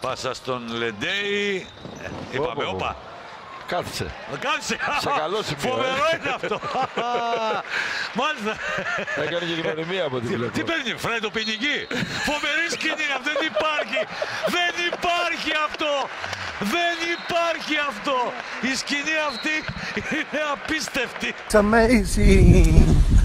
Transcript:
Πάσα στον Λεντέι. Είπαμε, όπα. Κάθισε. Κάτσε. Σε καλό σημείο, Φοβερό είναι αυτό. Μάλιστα. Έκανε και γνωριμία από την πλευρά. Τι παίρνει, Φρέντο ποινική. Φοβερή σκηνή, δεν υπάρχει. Δεν υπάρχει αυτό. Δεν υπάρχει αυτό. Η σκηνή αυτή είναι απίστευτη. It's amazing.